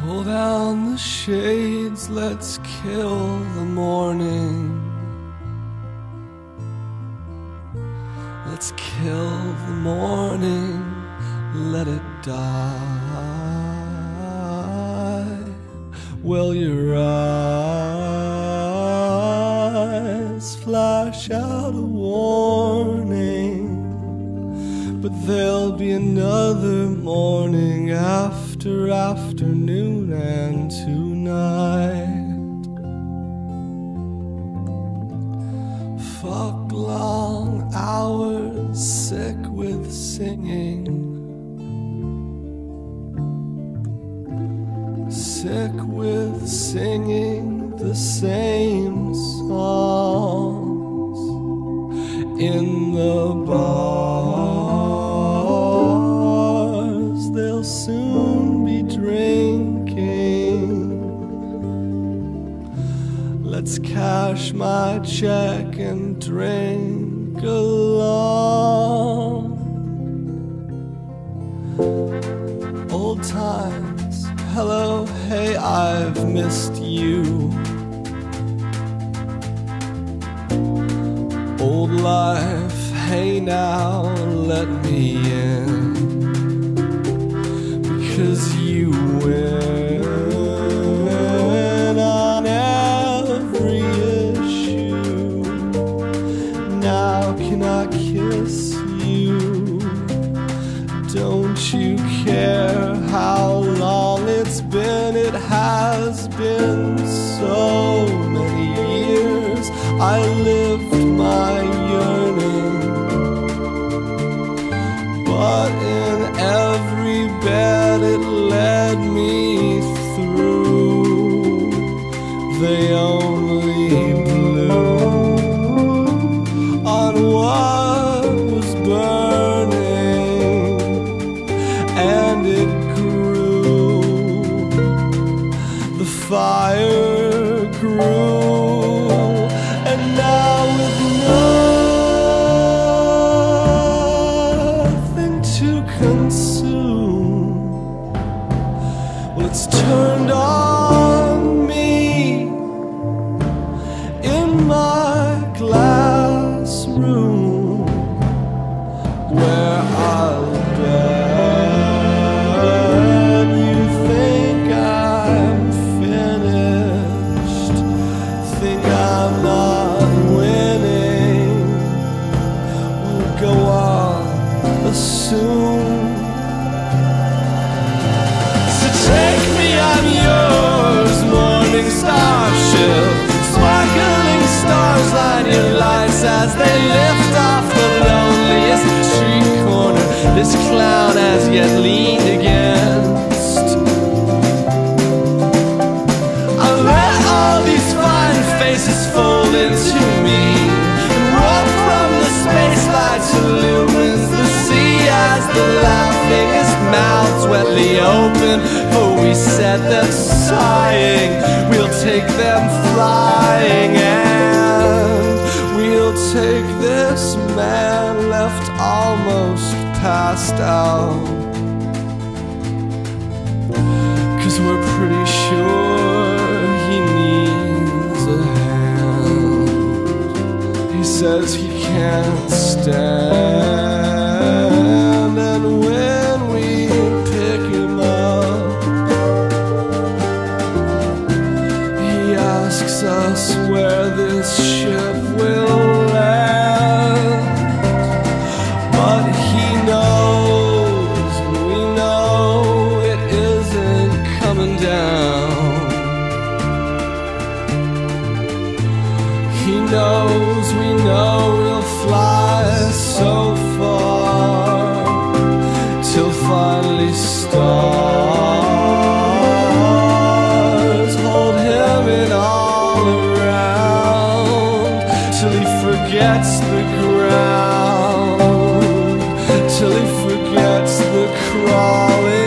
Pull down the shades, let's kill the morning. Let's kill the morning, let it die. Will your eyes flash out a warning? But there'll be another morning after afternoon and tonight. Fuck long hours, sick with singing. Sick with singing the same Let's cash my check and drink along. Old times, hello, hey, I've missed you. Old life, hey, now let me in. I kiss you? Don't you care how long it's been? It has been so many years. I lived my yearning, but in every bed it led me through. They only blew on what grew, and now with nothing to consume, well, it's turned on lights as they lift off the loneliest street corner this clown has yet leaned against. I let all these fine faces fold into me and walk from the space light to illumines the sea as the laughingest mouths wetly open. For we set them sighing, we'll take them flying, out. Cause we're pretty sure he needs a hand. He says he can't stand. And when we pick him up, he asks us where this ship will land. But He knows we know we'll fly so far till finally stars hold him in all around till he forgets the ground till he forgets the crawling.